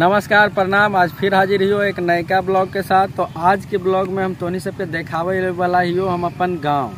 नमस्कार, प्रणाम। आज फिर हाजिर हियो एक नयका ब्लॉग के साथ। तो आज के ब्लॉग में हम तोनी सबके देखावे वाला हियो हम अपन गाँव।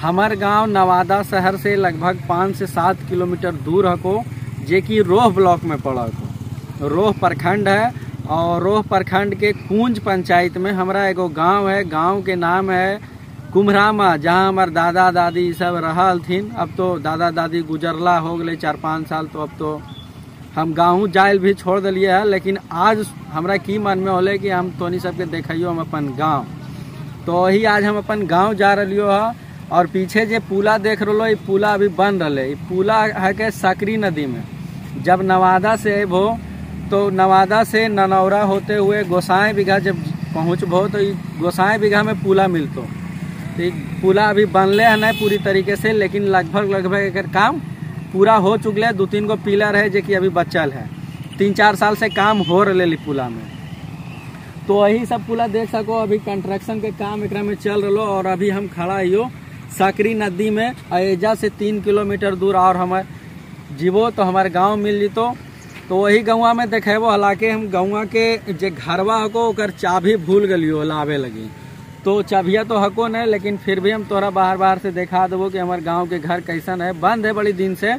हमार गाँव नवादा शहर से लगभग पाँच से सात किलोमीटर दूर हको, जे कि रोह ब्लॉक में पड़ा हको। रोह प्रखंड है और रोह प्रखंड के कुंज पंचायत में हमारा एगो गाँव है। गाँव के नाम है कुम्हरामा, जहाँ हमार दादा दादी सब थीन अब तो दादा दादी गुजरला हो गए चार पाँच साल तो अब तो हम गाँव जाइल भी छोड़ दिलिए है, लेकिन आज हमरा की मन में होले कि हम तोनी सबके देखियो हम अपन गाँव। तो वही आज हम अपन गाँव जा रहियो है, और पीछे जो पुला देख रहो ये पुला अभी बन रहे पुला है के सकरी नदी में जब नवादा से अबो तो नवादा से ननौरा होते हुए गोसाई बीघा जब पहुँचबो तो गोसाई बीघा में पुला मिलतो। तो पुला अभी बनले है नहीं पूरी तरीके से, लेकिन लगभग लगभग एकर काम पूरा हो चुकले दो तीन गो पिलर है जो कि अभी बचल है। तीन चार साल से काम हो रहे पुला में। तो वही सब पुला देख सको, अभी कंस्ट्रक्शन के काम एक में चल रहा और अभी हम खड़ा हियो सकरी नदी में अयोजा से तीन किलोमीटर दूर और हमारे जीवो तो हमारे गाँव मिल जितो। तो वही गौवा में देखेबो, हालाँकि हम गौवा के जे घरवा ओकर चाबी भूल गलियो, लावे लगी। तो चाबिया तो हको नहीं लेकिन फिर भी हम तोरा बाहर बाहर से देखा देबो कि हमारे गाँव के घर कैसन है। बंद है बड़ी दिन से।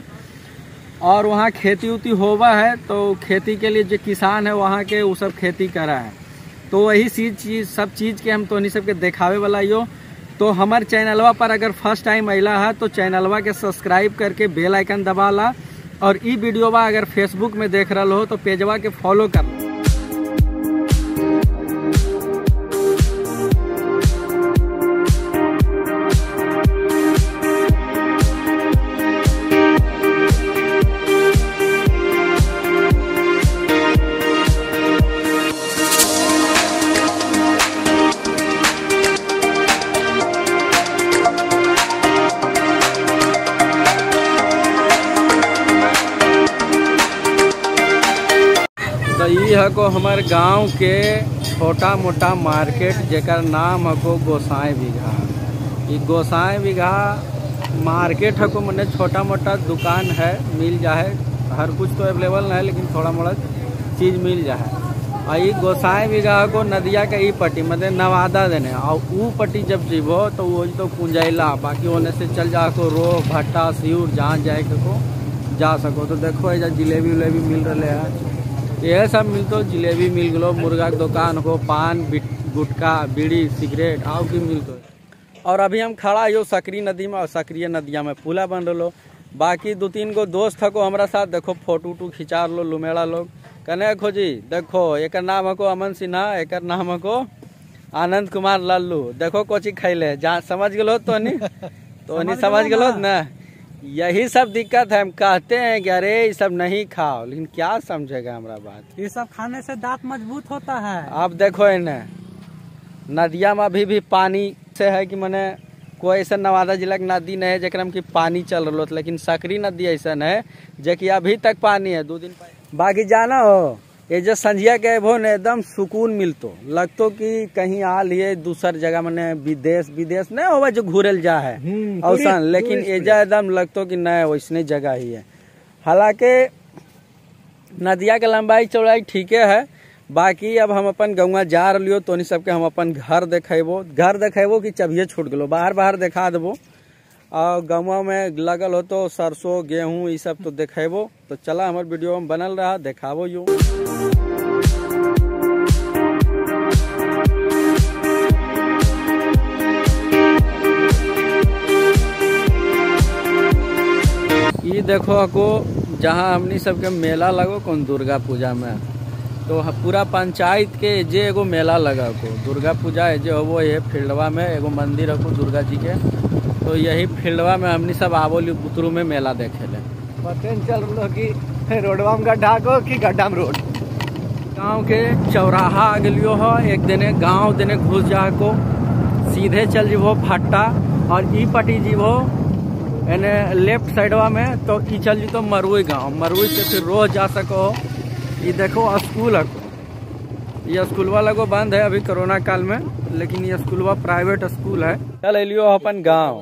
और वहाँ खेती उती होवा है तो खेती के लिए जो किसान है, वहाँ के वो सब खेती करा है। तो वही चीज़ चीज़, सब चीज़ के हम तोनी सबके देखावे वाला यो। तो हमारे चैनलवा पर अगर फ़र्स्ट टाइम अला है तो चैनलवा के सब्सक्राइब करके बेल आइकन दबा ला। और ई वीडियोवा अगर फेसबुक में देख रहा हो तो पेजवा के फॉलो कर हको हमार गाँव के छोटा मोटा मार्केट जेकर नाम हको गोसाई बीघा। ई गोसाई बीघा मार्केट हको मने छोटा मोटा दुकान है, मिल जाए। हर कुछ तो अवेलेबल है लेकिन थोड़ा मोड़ा चीज़ मिल जाए। और ई गोसाई बीघा को नदिया के ई पट्टी मतलब नवादा देने। और ऊ पट्टी जब जीबो तो वो तो कुंजैला बाकी होने से चल जा को रो, भट्टा, सियूर, जहाँ जाए को जा सको। तो देखो एजा जिलेबी उलेबी मिल रहे है। यह सब मिलतो जिलेबी मिल गलो मुर्गा के दुकान हो पान गुटखा बीड़ी सिगरेट आउ की मिलतो। और अभी हम खड़ा हो सकरी नदी में और सक्रिय नदिया में पुला बन रहो बाकी दो तीन गो दोस्त हको हमारा साथ देखो फ़ोटो उटू खिंचा लो लुमेड़ा लोग। कने खोजी देखो एक नाम हको अमन सिन्हा एक नाम हको आनंद कुमार लल्लू। देखो कोची खैले जहाँ समझ गलो तो नहीं तो नहीं समझ गलो ना? यही सब दिक्कत है। हम कहते हैं कि अरे ये सब नहीं खाओ। लेकिन क्या समझेगा हमारा बात? ये सब खाने से दांत मज़बूत होता है। अब देखो इन्हें। नदिया में अभी भी पानी से है कि मैंने कोई ऐसा नवादा जिला के नदी नहीं है जरा में कि पानी चल रहा लेकिन सकरी नदी ऐसा है जे अभी तक पानी है। दो दिन बाकी जाना हो। ये जो संझिया के वो ने एकदम सुकून मिलतो। लगतो कि कहीं आ लिए दूसर जगह मैंने विदेश विदेश नहीं होगा जो घूरल जा है। हम्म, औसन लेकिन टूरिस्ट एजा एकदम लगतो कि नहीं वैसने जगह ही है। हालाँकि नदिया के लंबाई चौड़ाई ठीके है बाकी अब हम अपन गौवा जा रहियो तो सबके हम अपन घर देखेबो। घर देखेबो कि चबिये छूट गलो बाहर बाहर देखा देबो। और गौवा में लगल हो तो सरसों गेहूँ ई सब तो देखेबो। तो चला हमारे वीडियो में बनल रहा देखाबो यू। ई देखो को जहाँ हमनी सबके मेला लगो कौन दुर्गा पूजा में। तो पूरा पंचायत के जे एगो मेला लगा को दुर्गा पूजा है जे होबो ये फील्डवा में एगो मंदिर रखो दुर्गा जी के। तो यही फील्डवा में हमनी सब आवोली बुतरू में मेला देखे ले। चल रहा कि रोडवा में गड्ढा को कि गड्ढा में रोड? गाँव के चौराहा आ गलियो हो एक दिने गाँव दिने घुस जा को सीधे चल जीवो फट्टा और ई पटी जीवो एने लेफ़्ट साइडवा में तो ई चल जीतो मरुई गाँव, मरुई से फिर रोज जा सको ई देखो स्कूल है ये स्कूलवा लगो बंद है अभी कोरोना काल में, लेकिन ये स्कूलवा प्राइवेट स्कूल है। चल एलियो अपन गाँव।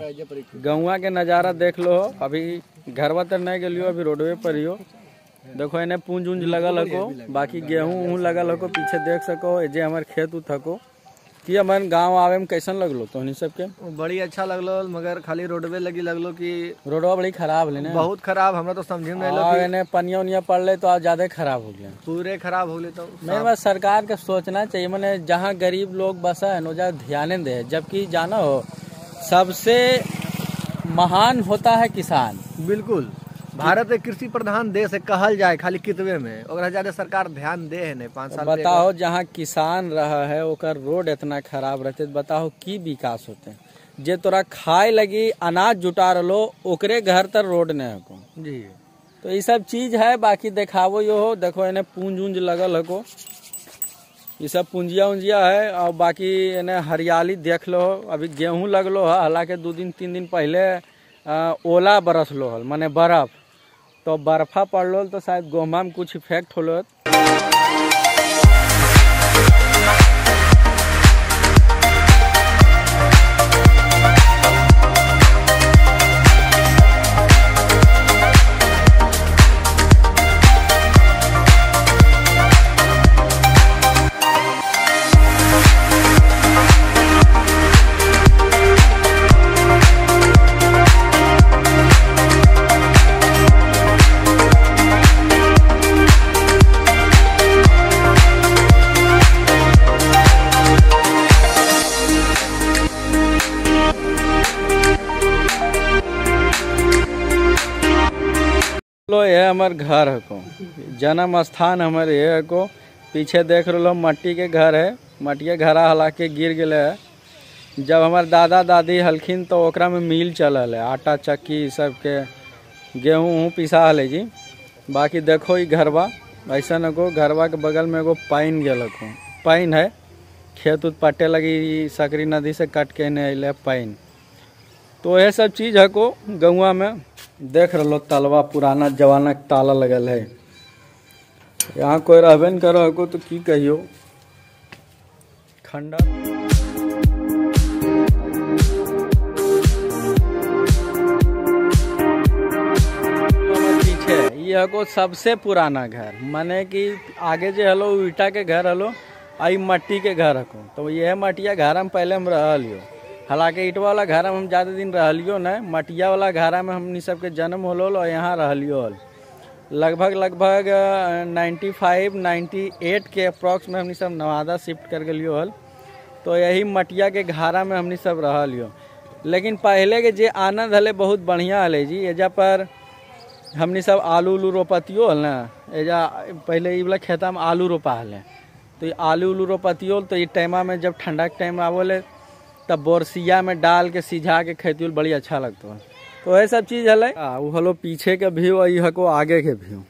गौवा के नज़ारा देख लो अभी घरवा तर नहीं गेलियो, अभी रोडवे पर हियो देखो इन्हें पूंज उंज लगल हको। बाकी गेहूँ उहूं लगल हको, पीछे देख सको। ये जे हमार खेत उत हको। कि हमार गाँव आवे में कैसन लगलो? तोहनी सबके बड़ी अच्छा लगलो मगर खाली रोडवे लगी लगलो कि रोडवा बड़ी खराब है बहुत खराब हमरा तो समझे में नहीं लो पनिया उनिया पड़ले तो आज ज़्यादा खराब हो गया। पूरे खराब हो गए तो मेरे पास सरकार का सोचना चाहिए मैंने जहाँ गरीब लोग बसा है ना ध्यान दे। जबकि जाना हो सबसे महान होता है किसान। बिल्कुल। भारत एक कृषि प्रधान देश है कहल जाए खाली कितवे में। ओकरा ज़्यादा सरकार ध्यान दे है नहीं पाँच साल बताओ जहाँ किसान रहा है ओकर रोड इतना खराब रहते तो बताओ की विकास होते। जे तोरा खाए लगी अनाज जुटा रहो ओकरे घर तक रोड नहीं हको। जी। तो ये सब चीज़ है बाकी देखावो यो हो देखो इन्हें पूंज उंज लगल हको। ये सब पूंजिया उंजिया है और बाकी इन्हें हरियाली देख लो अभी गेहूँ लगलो है हालाँकि दो दिन तीन दिन पहले ओला बरसलो हल माने बर्फ़। तो बर्फा पड़ल तो शायद गोमा में कुछ इफ़ेक्ट होलो हमार घर हको। जन्म स्थान हमारे ये हको। पीछे देख रहे मट्टी के घर है। मट्टी घरा हला के गिर गए है। जब हमार दादा दादी हलखिन तो ओकरा में मिल चलल है। आटा, चक्की सबके गेहूँ उहूँ पिसा हले जी। बाकी देखो ये घरवा ऐसा नको घरवा के बगल में एगो पाइन गेल हको। है। खेत उत पटे लगी सकरी नदी से कट के ने अले पाइन। तो यह सब चीज़ हको को गौवा में देख रहो तलवा पुराना जमाना के ताला लगल है। यहाँ कोई रहबे न करो को तो की कहियो? हमर पीछे ये सबसे पुराना घर। माने कि आगे जो हलो, ईटा के घर हलो, आई मट्टी के घर हको। तो यह मटिया घर हम पहले हम रहलियो। हालाँकि ईटवा वाला घर में हम ज़्यादा दिन रहलियो न, मटिया वाला घर में हमनी सबके जन्म होल और यहाँ रहलियो हल। लगभग लगभग नाइन्टी फाइव नाइन्टी एट के अप्रॉक्स में हमनी सब नवादा शिफ्ट कर गलियो हल। तो यही मटिया के घारा में हमनी सब रहलियो। लेकिन पहले के जे आनंद हले, बहुत बढ़िया हले जी। एजा पर हमनी सब आलू उलू रोपतियो हल ना? एजा पहले ई वाला खेता में आलू रोपा हल। तो आलू उलू रोपतियो तो ये टाइमा में जब ठंडा के टाइम आवले तब बोरसिया में डाल के सिझा के खेती बड़ी अच्छा लगता। है तो ये सब चीज़ हले। हलो पीछे के व्यू और हको आगे के व्यू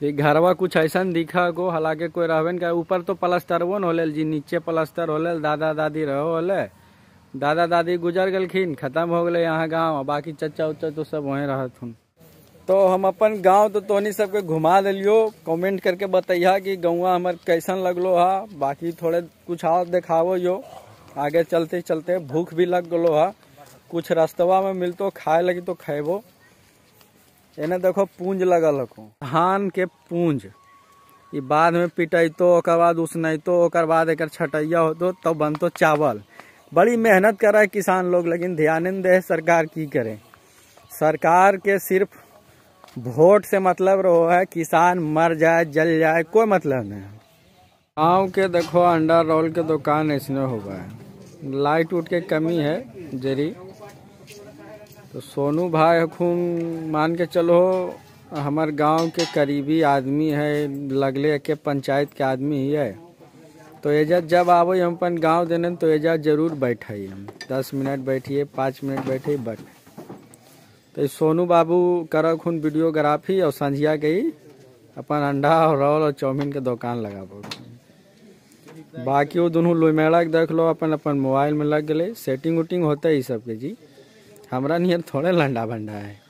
ये घरवा कुछ ऐसा दिखा को, हालाँकि कोई रहबे न ऊपर तो प्लास्टरवो न होले जी, नीचे प्लस्तर होले दादा दादी रहो होले। दादा दादी गुजर गलखिन, खत्म हो गए यहाँ गाँव बाकी चचा उच्चा तो सब वहीं रहत हन तो हम अपन गाँव तो तोहनी सबके घुमा दिलियो। कमेंट करके बतैया कि गौवा हमर कैसन लगलो हा। बाकी थोड़े कुछ और दिखावो यो। आगे चलते चलते भूख भी लग गलो है। कुछ रास्तवा में मिलतो खाए लगी तो खेबो एने देखो पूंज लगल हको। धान के पूंज। ई बाद में पिटैतो, ओकर बाद उसनैतो, ओकर बाद एकर छटैया होतो, तब बनतो चावल। बड़ी मेहनत कर रहा है किसान लोग, लेकिन ध्यान नहीं दे सरकार की करे। सरकार के सिर्फ़ वोट से मतलब रहो है, किसान मर जाए, जल जाए, कोई मतलब नहीं गाँव के देखो, अंडा रोल के दुकान ऐसने हो गए। लाइट उट के कमी है, जरी। तो सोनू भाई अखुन मान के चलो, हमार गाँव के करीबी आदमी है, लगले के पंचायत के आदमी ही है। तो एजा जब आबो हम अपन गाँव देने तो एजा ज़रूर बैठे हम। दस मिनट बैठिए, पाँच मिनट बैठे बैठ तो सोनू बाबू करखुन वीडियोग्राफी और संझिया के ही अपन अंडा और रोल और चाउमीन के दुकान लगाबो। बाकी वो दोनों लोमेड़ा के देख लो अपन अपन मोबाइल में लग गए सेटिंग उटिंग होता होते सब सबके, जी। हमारा नियर थोड़े लंडा भंडा है।